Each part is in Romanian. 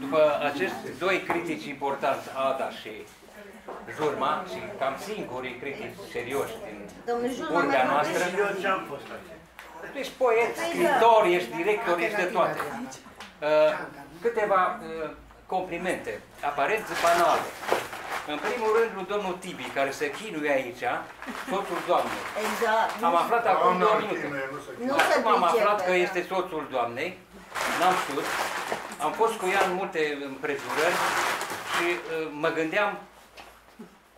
după acești doi critici importanți, Ada și Jurma, și cam singurii critici serioși din Domnul Jurma curtea mai noastră, vorbește. Eu ce-am fost aici? tu ești poet, scriitor, ești director, ești de toate. Uh, câteva uh, complimente, aparent banale. În primul rând, lui domnul Tibi, care se chinuie aici, soțul doamnei. Exact. Am aflat acum două minute. Nu se Acum am aflat pricepe, că da. este soțul doamnei, n-am știut. Am fost cu ea în multe împrejurări și uh, mă gândeam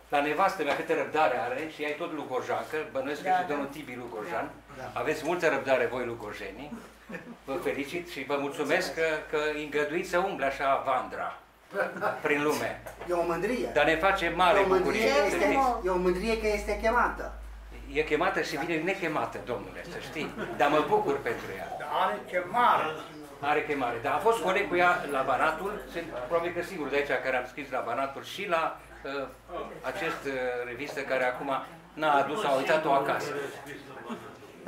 la nevastă mea câtă răbdare are și ea e tot lugojancă, bănuiesc că Da, și da. domnul Tibi Lugojan. Aveți multă răbdare voi lugojenii. Vă felicit și vă mulțumesc că, că îngăduiți să umble așa vandra prin lume. E o mândrie. Dar ne face E mare o bucurie. mândrie, să este, știți. e o mândrie că este chemată. E chemată și vine nechemată, domnule, să știi. Dar mă bucur pentru ea. Dar are ce mare. Are chemare. Dar a fost coleg cu ea la Banatul, sunt probabil că sigur de aici care am scris la Banatul și la uh, acest uh, revistă care acum n-a adus, a uitat-o acasă.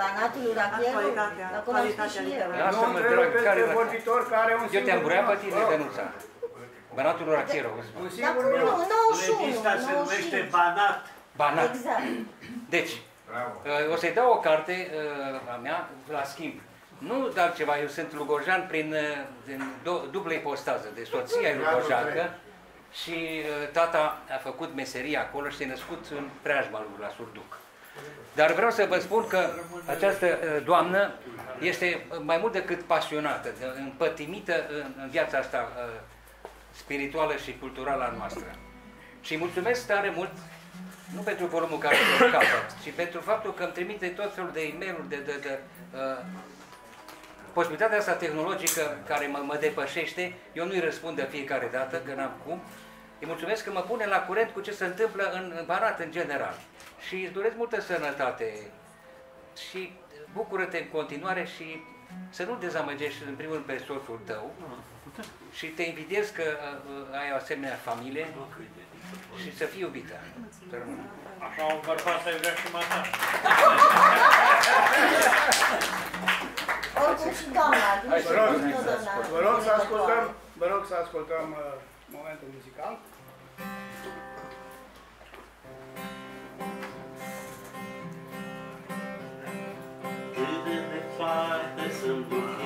Banatul Uracheru, Calitatea, l-a cunoscut calitatea și eu. literară. Lasă-mă, Nu drag, întrerupeți care pe la- vorbitor care are un Eu singur te-am burea pe minut. tine, Vă rog. Dănuța. Banatul Uracheru. Un Dar singur cum nu? minut. 91, Revista se numește 95. Banat. Banat. Exact. Deci, uh, o să-i dau o carte uh, a mea la schimb. Nu dar ceva, eu sunt lugojan prin, uh, din do- dublă ipostază, de soția e lugojancă și uh, tata a făcut meseria acolo și s-a născut în preajma lui la Surduc. Dar vreau să vă spun că această uh, doamnă este mai mult decât pasionată, de- împătimită în, în viața asta uh, spirituală și culturală a noastră. Și mulțumesc tare mult, nu pentru volumul care îl capăt, ci pentru faptul că îmi trimite tot felul de e mail de, de, de uh, posibilitatea asta tehnologică care mă, mă depășește, eu nu-i răspund de fiecare dată, că n-am cum. Îi mulțumesc că mă pune la curent cu ce se întâmplă în, în Banat în general. Și îți doresc multă sănătate și bucură-te în continuare și să nu dezamăgești în primul rând pe soțul tău și te invidiez că uh, ai o asemenea familie și să fii iubită. Să rămână. Așa un bărbat să-i vrea și mata. Oricum și doamna, nu Hai știu, să nu rog, doamna. Vă rog să ascultăm, vă rog să ascultăm uh, momentul muzical. Cât de departe să-mi duc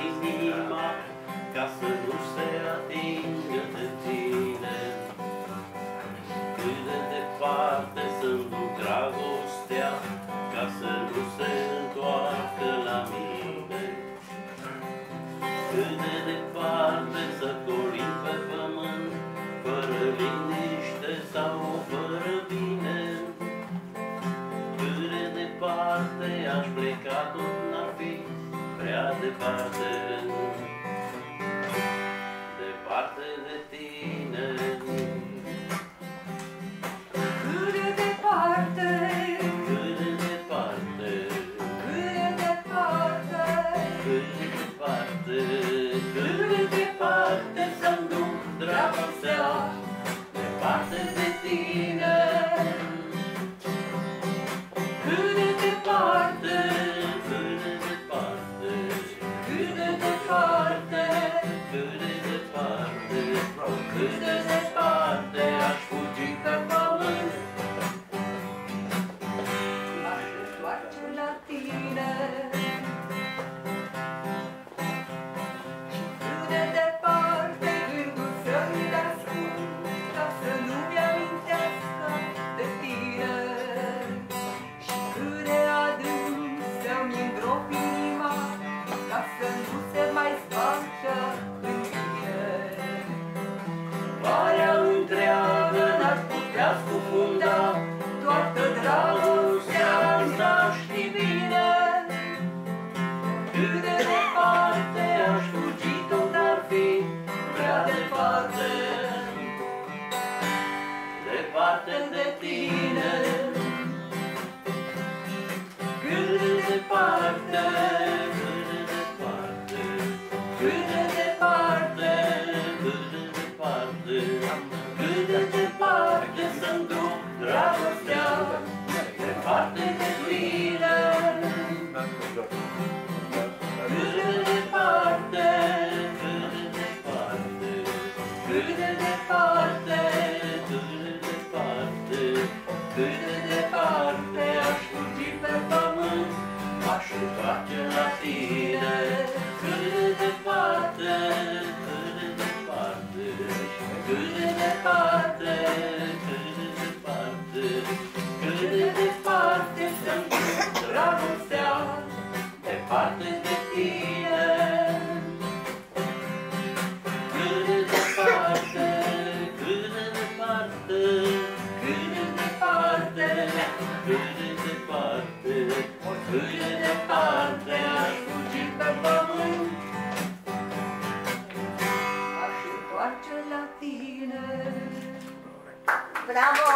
mother Cât de departe aș fugi pe la tine. Bravo!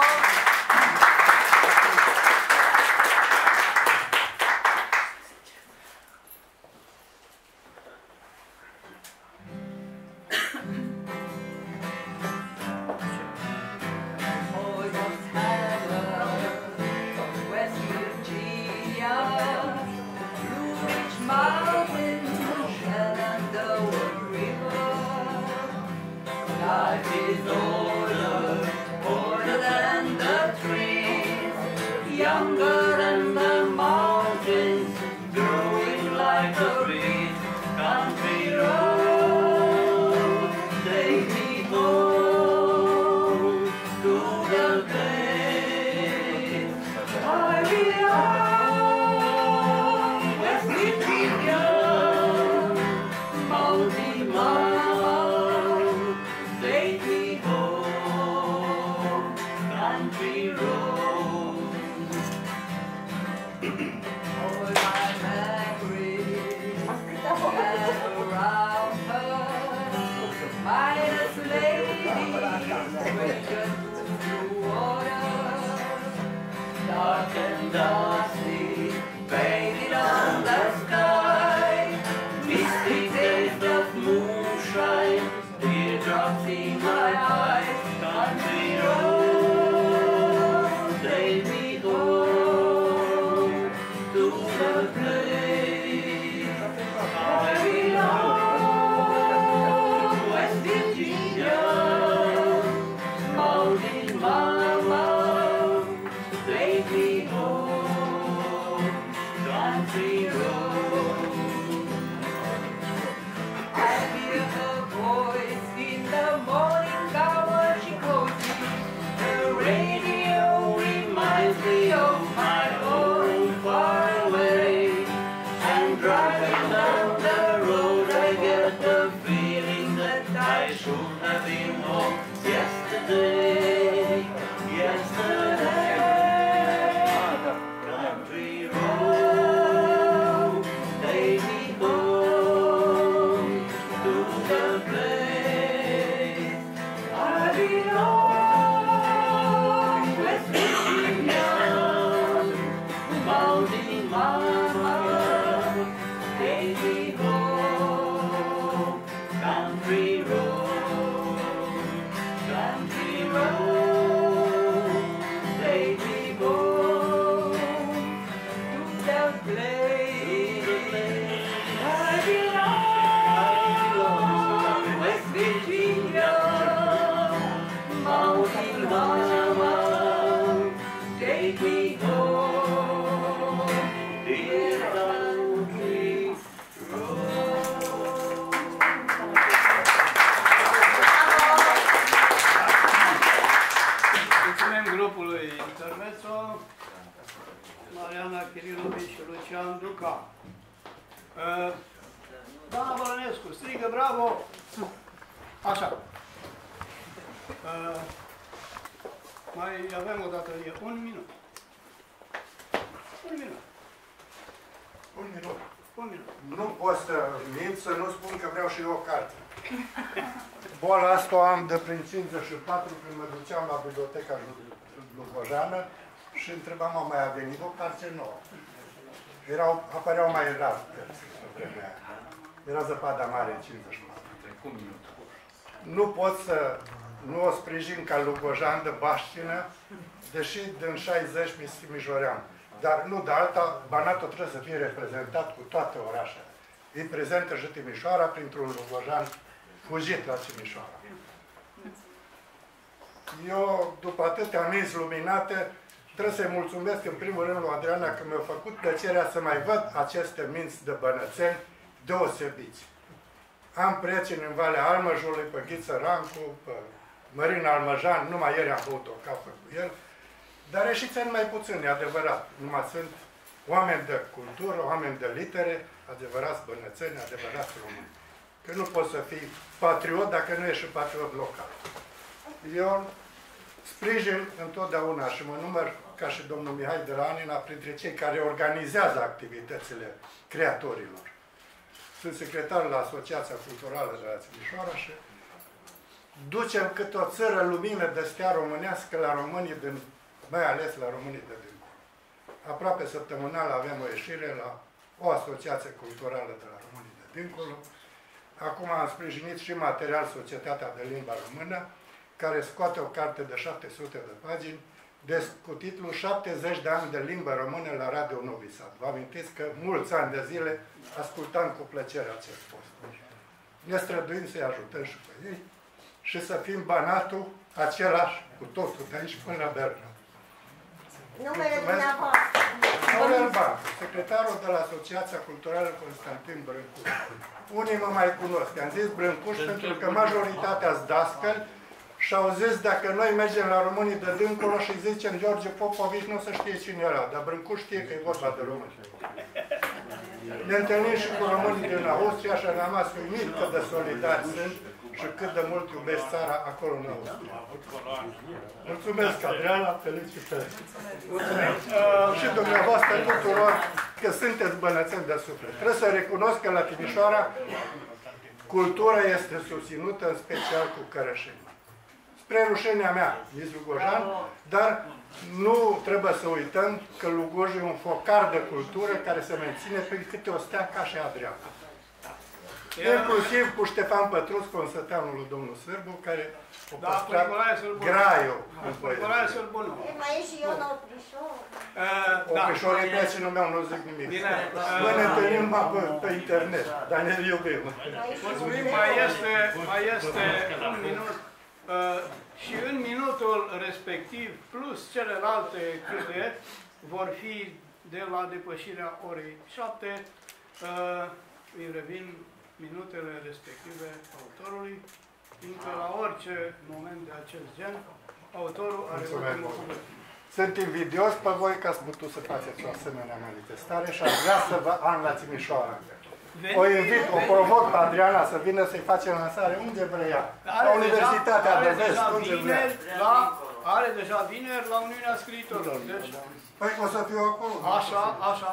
Mulțumim grupului Intermezzo, Mariana Chirilovici și Lucian Duca. Uh, Doamna Bălănescu, strigă bravo! Așa. Uh, mai avem o dată un minut. Un minut. Un minut. Nu pot să mint, să nu spun că vreau și eu o carte. Boala asta o am de prin 54, când mă duceam la biblioteca Lugojană și întrebam, am mai a venit o carte nouă. Erau, apăreau mai rar cărțile pe vremea aia. Era zăpada mare în 54. Nu pot să nu o sprijin ca Lugojan de baștină, deși din 60 mi se mijoream dar nu de alta, Banatul trebuie să fie reprezentat cu toate orașele. E prezentă și Timișoara printr-un rugojan fugit la Timișoara. Eu, după atâtea minți luminate, trebuie să-i mulțumesc în primul rând lui Adriana că mi-a făcut plăcerea să mai văd aceste minți de bănățeni deosebiți. Am prieteni în Valea Almăjului, pe Ghiță Rancu, pe Mărin Almăjan, numai ieri am băut o cafă cu el, dar reșițeni mai puțin, e adevărat. Numai sunt oameni de cultură, oameni de litere, adevărați bănățeni, adevărați români. Că nu poți să fii patriot dacă nu ești și patriot local. Eu sprijin întotdeauna și mă număr ca și domnul Mihai de la Anina printre cei care organizează activitățile creatorilor. Sunt secretar la Asociația Culturală de la Timișoara și ducem cât o țără lumină de stea românească la românii din, mai ales la românii de dincolo. Aproape săptămânal avem o ieșire la o asociație culturală de la românii de dincolo. Acum am sprijinit și material Societatea de Limba Română, care scoate o carte de 700 de pagini de, cu titlul 70 de ani de limbă română la Radio Novi Sad. Vă amintiți că mulți ani de zile ascultam cu plăcere acest post. Ne străduim să-i ajutăm și pe ei și să fim banatul același cu totul de aici până la Berna. Numele dumneavoastră. Aurel Ban, secretarul de la Asociația Culturală Constantin Brâncuș. Unii mă mai cunosc. Am zis Brâncuș pentru că majoritatea sunt dascăli și au zis dacă noi mergem la românii de dincolo și zicem George Popovici, nu se știe cine era, dar Brâncuș știe că e vorba de români. Ne întâlnim și cu românii din Austria și am rămas uimit cât de solidari sunt și cât de mult iubesc țara acolo în Austria. Mulțumesc, Adriana, felicitări! Mulțumesc uh, și dumneavoastră tuturor că sunteți bănățeni de suflet. Trebuie să recunosc că la Timișoara cultura este susținută în special cu cărășeni. Spre rușenia mea, zis Lugojan, dar nu trebuie să uităm că Lugoj e un focar de cultură care se menține prin câte o stea ca și Adriana. Inclusiv cu Ștefan Pătrus, consăteanul lui domnul Sârbu, care o Da, păstrat Nicolae Sârbu. graiul în Nicolae poezie. Sârbu nu. E, Mai e și Ion Oprișor. Uh, O da. peșoare pe numele meu, nu zic nimic. Bine. Noi ne Uh, întâlnim numai pe, pe internet, dar ne iubim. Mai e și Mulțumim, Leu. mai este, mai este un minut. Uh, și în minutul respectiv, plus celelalte câte vor fi de la depășirea orei 7, uh, îi revin minutele respective autorului, fiindcă la orice moment de acest gen, autorul are Mulțumesc. ultimul cuvânt. Sunt invidios pe voi că ați putut să faceți o asemenea manifestare și aș vrea să vă am la Timișoara. O invit, o provoc pe Adriana să vină să-i face lansare unde vrea. La Universitatea are de Vest, deja unde vrea. vineri la, are deja vineri la Uniunea Scriitorilor. Deci, Păi o să fiu acolo. așa, așa.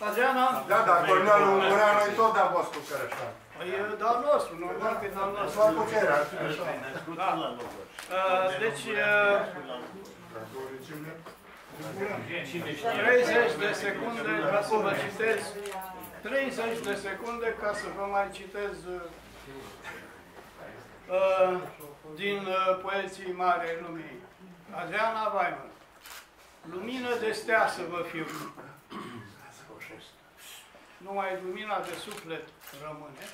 Adriana? Da, dar Cornelul Ungureanu e tot de-a vostru cărășan. Păi e de-al nostru, normal că e de-al nostru. La puterea. Da. Uh, Deci, uh, 30 de secunde ca să vă citez 30 de secunde ca să vă mai citez uh, din uh, poeții mari ai lumii. Adriana Weimann. Lumină de stea să vă fiu. Numai lumina de suflet rămâne.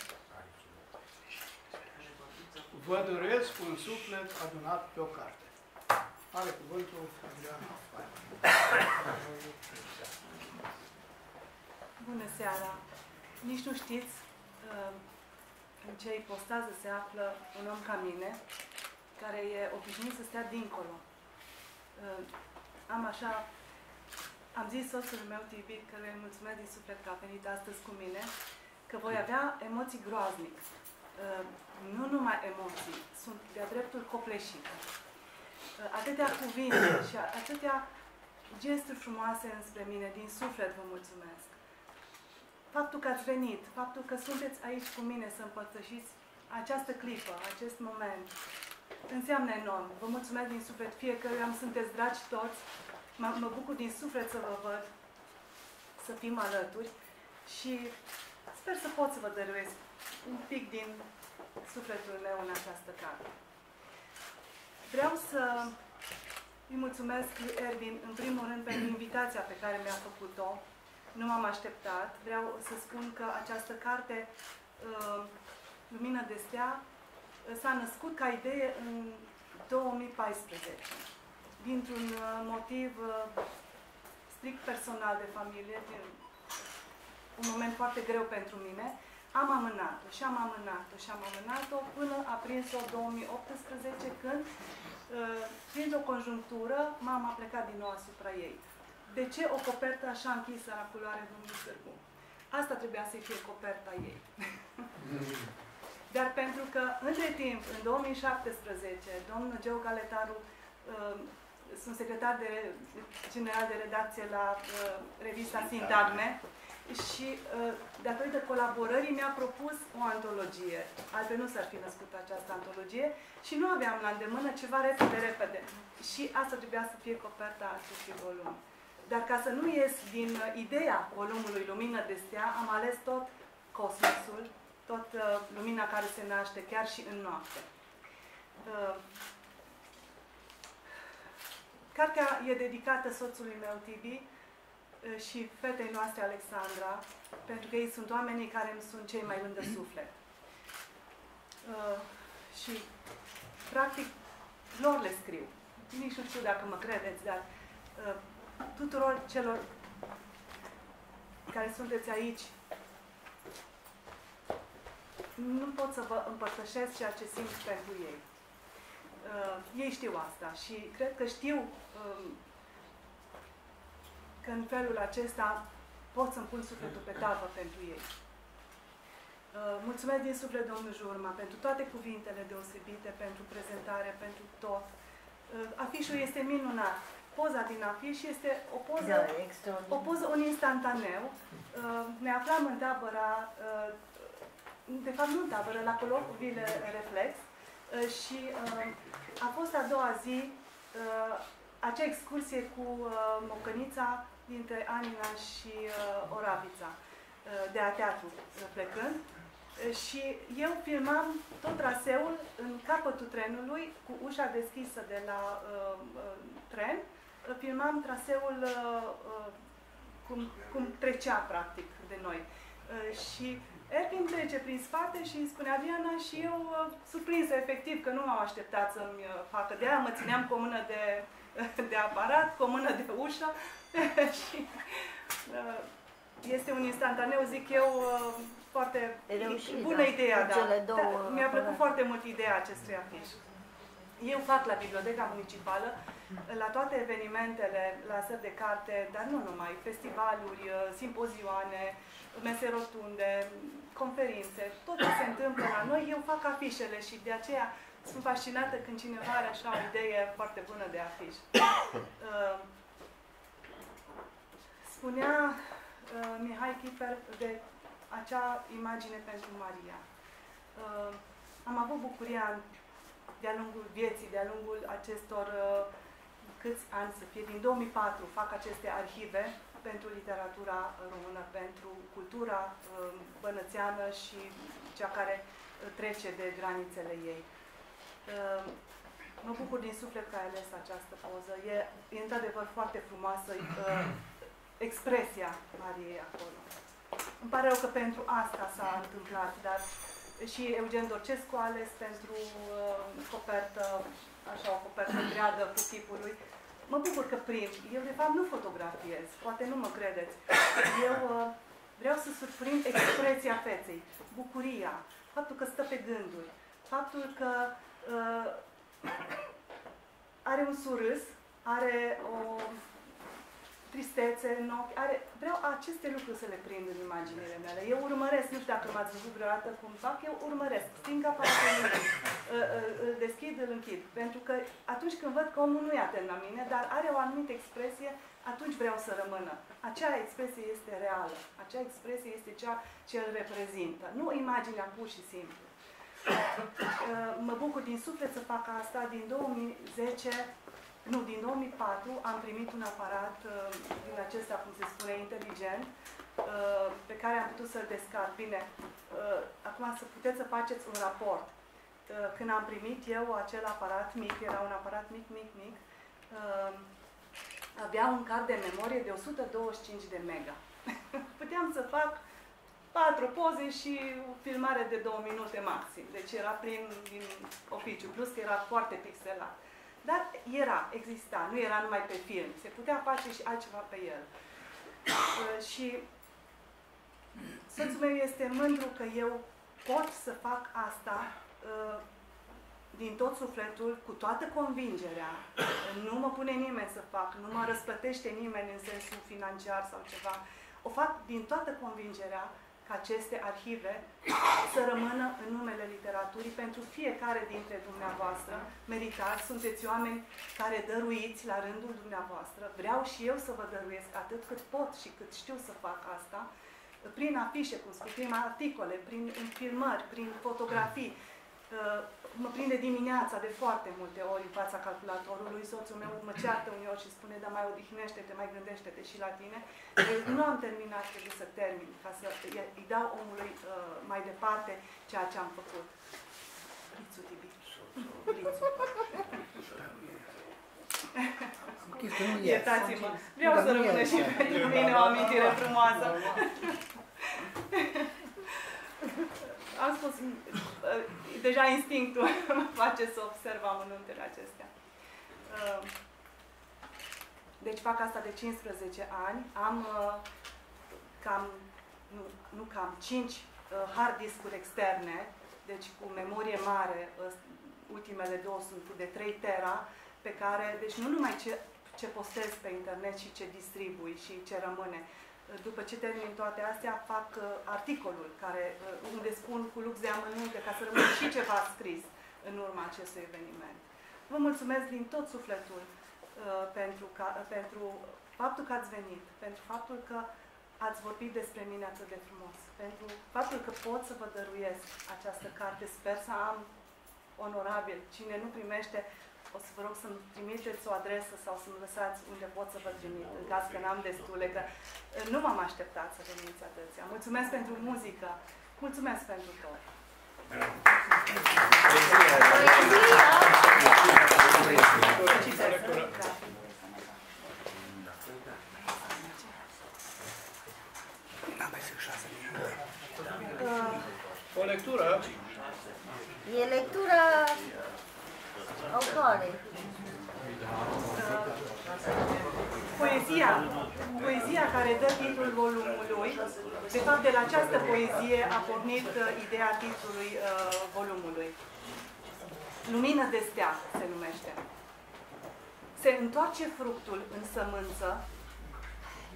Vă doresc un suflet adunat pe o carte. Are cuvântul Adriana Weimann. Bună seara! Nici nu știți uh, în ce ipostază se află un om ca mine, care e obișnuit să stea dincolo. Uh, Am așa, am zis soțului meu, Tibi, că îi mulțumesc din suflet că a venit astăzi cu mine, că voi avea emoții groaznic. Uh, Nu numai emoții, sunt de-a dreptul copleșit. Uh, Atâtea cuvinte și atâtea gesturi frumoase înspre mine, din suflet vă mulțumesc faptul că ați venit, faptul că sunteți aici cu mine să împărtășiți această clipă, acest moment, înseamnă enorm. Vă mulțumesc din suflet fiecăruia, îmi sunteți dragi toți, mă, mă bucur din suflet să vă văd, să fim alături și sper să pot să vă dăruiesc un pic din sufletul meu în această carte. Vreau să îi mulțumesc lui Ervin, în primul rând, pentru invitația pe care mi-a făcut-o nu m-am așteptat. Vreau să spun că această carte, uh, Lumină de Stea, uh, s-a născut ca idee în 2014. Dintr-un uh, motiv uh, strict personal de familie, din un moment foarte greu pentru mine, am amânat-o și am amânat-o și am amânat-o până a prins-o 2018 când, uh, prin o conjunctură, mama a plecat din nou asupra ei. De ce o copertă așa închisă la culoare Domnul Sârbu? Asta trebuia să fie coperta ei. Dar pentru că, între timp, în 2017, domnul Geo Galetaru, uh, sunt secretar de, general de redacție la uh, revista Sintagme, și uh, datorită colaborării mi-a propus o antologie. Altfel nu s-ar fi născut această antologie și nu aveam la îndemână ceva repede, repede. Și asta trebuia să fie coperta acestui volum. Dar ca să nu ies din uh, ideea volumului Lumină de Stea, am ales tot cosmosul, tot uh, lumina care se naște chiar și în noapte. Uh, cartea e dedicată soțului meu, Tibi, uh, și fetei noastre, Alexandra, pentru că ei sunt oamenii care îmi sunt cei mai lângă suflet. Uh, și, practic, lor le scriu. Nici nu știu dacă mă credeți, dar uh, tuturor celor care sunteți aici, nu pot să vă împărtășesc ceea ce simt pentru ei. Uh, ei știu asta și cred că știu um, că în felul acesta pot să-mi pun sufletul pe tavă pentru ei. Uh, mulțumesc din suflet, domnul Jurma, pentru toate cuvintele deosebite, pentru prezentare, pentru tot. Uh, afișul este minunat poza din afiș este o poză, Da, o poză, un instantaneu. Uh, ne aflam în tabăra, uh, de fapt nu în tabără, la colocviile Reflex uh, și a fost a doua zi acea excursie cu mocănița dintre Anina și Oravița de a teatru plecând. Și eu filmam tot traseul în capătul trenului, cu ușa deschisă de la uh, uh, tren, filmam traseul uh, uh, cum, cum trecea practic de noi. Uh, și Erpin trece prin spate și îmi spunea Diana și eu surprinsă efectiv că nu m-am așteptat să-mi facă de aia, mă țineam cu o mână de, de aparat, cu o mână de ușă și este un instantaneu, zic eu, foarte Reușit, bună da, ideea, da. două, da. Mi-a plăcut foarte mult ideea acestui afiș. Eu fac la Biblioteca Municipală, la toate evenimentele, la sări de carte, dar nu numai, festivaluri, uh, simpozioane, mese rotunde, conferințe, tot ce se întâmplă la noi, eu fac afișele și de aceea sunt fascinată când cineva are așa o idee foarte bună de afiș. Uh, spunea uh, Mihai Kiper de acea imagine pentru Maria. Am avut bucuria de-a lungul vieții, de-a lungul acestor uh, câți ani să fie, din 2004 fac aceste arhive pentru literatura română, pentru cultura uh, bănățeană și cea care uh, trece de granițele ei. Uh, mă bucur din suflet că ai ales această poză. E, e într-adevăr foarte frumoasă uh, expresia Mariei acolo. Îmi pare rău că pentru asta s-a întâmplat, dar și Eugen Dorcescu a ales pentru uh, copertă, așa o copertă dreagă cu tipul lui. Mă bucur că prind. Eu, de fapt, nu fotografiez. Poate nu mă credeți. Eu uh, vreau să surprind expresia feței, bucuria, faptul că stă pe gânduri, faptul că uh, are un surâs, are o tristețe în ochi. Are, vreau aceste lucruri să le prind în imaginile mele. Eu urmăresc, nu știu dacă m-ați văzut vreodată cum fac, eu urmăresc. Sting aparatul, îl deschid, îl închid. Pentru că atunci când văd că omul nu e atent la mine, dar are o anumită expresie, atunci vreau să rămână. Acea expresie este reală. Acea expresie este cea ce îl reprezintă. Nu imaginea pur și simplu. Mă bucur din suflet să fac asta. Din 2010 nu, din 2004 am primit un aparat uh, din acesta, cum se spune, inteligent, uh, pe care am putut să-l descarc. Bine, uh, acum să puteți să faceți un raport. Uh, când am primit eu acel aparat mic, era un aparat mic, mic, mic, uh, avea un card de memorie de 125 de mega. Puteam să fac patru poze și o filmare de două minute maxim. Deci era prin din oficiu, plus că era foarte pixelat. Dar era, exista, nu era numai pe film. Se putea face și altceva pe el. Uh, și soțul meu este mândru că eu pot să fac asta uh, din tot sufletul, cu toată convingerea. Nu mă pune nimeni să fac, nu mă răsplătește nimeni în sensul financiar sau ceva. O fac din toată convingerea ca aceste arhive să rămână în numele literaturii pentru fiecare dintre dumneavoastră. Meritați, sunteți oameni care dăruiți la rândul dumneavoastră. Vreau și eu să vă dăruiesc atât cât pot și cât știu să fac asta, prin afișe, cum spun, prin articole, prin filmări, prin fotografii. Mă prinde dimineața de foarte multe ori în fața calculatorului, soțul meu mă ceartă uneori și spune, da mai odihnește-te, mai gândește-te și la tine. Eu nu am terminat, trebuie să termin, ca să îi dau omului uh, mai departe ceea ce am făcut. Lițu, Tibi. Lițu. Iertați-mă, vreau să rămână și pentru mine o amintire frumoasă. Am spus, uh, deja instinctul mă face să observ amănuntele acestea. Uh, deci fac asta de 15 ani. Am uh, cam, nu, nu cam, 5 hard discuri externe, deci cu memorie mare, ultimele două sunt de 3 tera, pe care, deci nu numai ce, ce postez pe internet și ce distribui și ce rămâne, după ce termin toate astea, fac uh, articolul care, uh, unde spun cu lux de amănunte ca să rămână și ceva scris în urma acestui eveniment. Vă mulțumesc din tot sufletul uh, pentru, ca, uh, pentru faptul că ați venit, pentru faptul că ați vorbit despre mine atât de frumos, pentru faptul că pot să vă dăruiesc această carte. Sper să am onorabil. Cine nu primește, o să vă rog să-mi trimiteți o adresă sau să-mi lăsați unde pot să vă trimit, în caz că n-am destule, că uh, nu m-am așteptat să veniți atâția. Mulțumesc pentru muzică, mulțumesc pentru tot. O lectură? E lectura autoare. Poezia, poezia care dă titlul volumului, de fapt de la această poezie a pornit uh, ideea titlului uh, volumului. Lumină de stea se numește. Se întoarce fructul în sămânță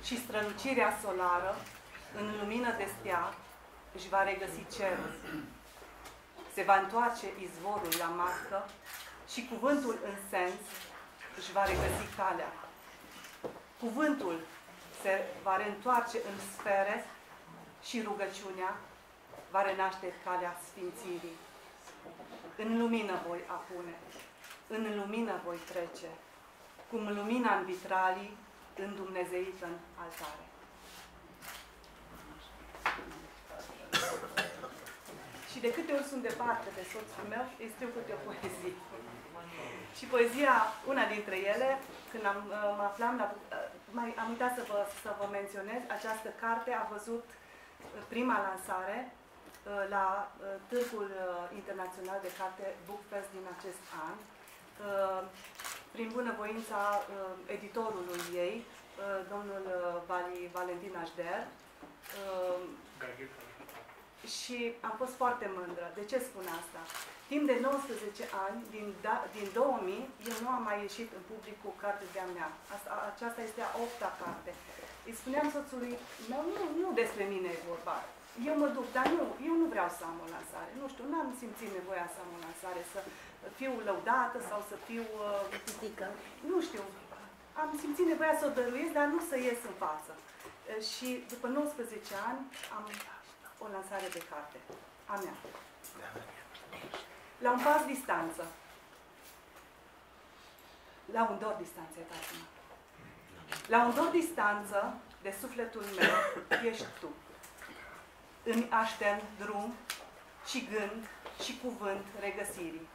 și strălucirea solară în lumină de stea își va regăsi cerul. Se va întoarce izvorul la mască și cuvântul în sens își va regăsi calea. Cuvântul se va reîntoarce în sfere și rugăciunea va renaște calea sfințirii. În lumină voi apune, în lumină voi trece, cum lumina în vitralii îndumnezeită în altare. Și de câte ori sunt departe de soțul meu, îi scriu câte o poezie. Și poezia, una dintre ele, când am, uh, mă aflam la... Uh, mai, am uitat să vă, să vă menționez, această carte a văzut uh, prima lansare la Târgul Internațional de Carte Bookfest din acest an, prin bunăvoința editorului ei, domnul Vali Valentin Așder, și am fost foarte mândră. De ce spun asta? Timp de 19 ani, din, da, din 2000, eu nu am mai ieșit în public cu carte de-a mea. Asta, aceasta este a opta carte. Îi spuneam soțului, nu, nu, nu despre mine e vorba. Eu mă duc, dar nu, eu nu vreau să am o lansare. Nu știu, n-am simțit nevoia să am o lansare, să fiu lăudată sau să fiu... Uh, nu știu, am simțit nevoia să o dăruiesc, dar nu să ies în față. Uh, și după 19 ani am o lansare de carte, a mea. La un pas distanță. La un dor distanță, iertați-mă. La un dor distanță de sufletul meu ești tu. Îmi aștern drum și gând și cuvânt regăsirii.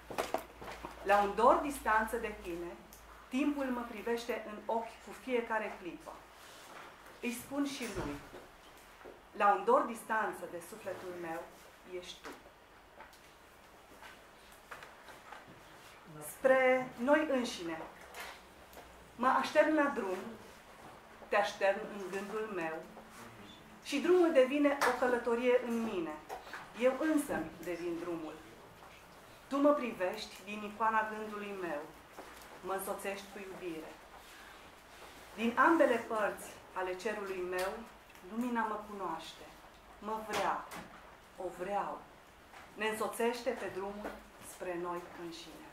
La un dor distanță de tine, timpul mă privește în ochi cu fiecare clipă. Îi spun și lui, la un dor distanță de sufletul meu, ești tu. Spre noi înșine. Mă aștern la drum, te aștern în gândul meu și drumul devine o călătorie în mine. Eu însă devin drumul. Tu mă privești din icoana gândului meu, mă însoțești cu iubire. Din ambele părți ale cerului meu, lumina mă cunoaște, mă vrea, o vreau, ne însoțește pe drumul spre noi înșine.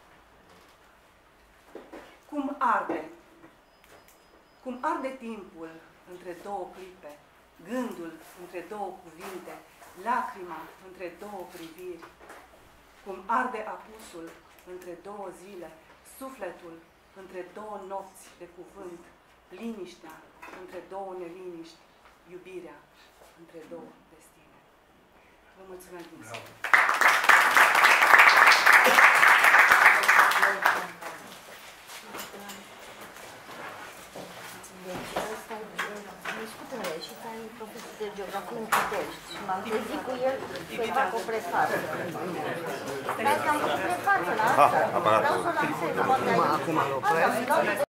Cum arde, cum arde timpul între două clipe, gândul între două cuvinte, lacrima între două priviri, cum arde apusul între două zile, sufletul între două nopți de cuvânt, liniștea între două neliniști, iubirea între două destine. Vă mulțumesc din suflet. Deci ăsta e discută și ai profesor de geografie în Pitești și m-am trezit cu el să-i fac o prefață. Stai că am făcut prefață la asta. Vreau să o lansez. Poate ai- Acum îl opresc. Asta,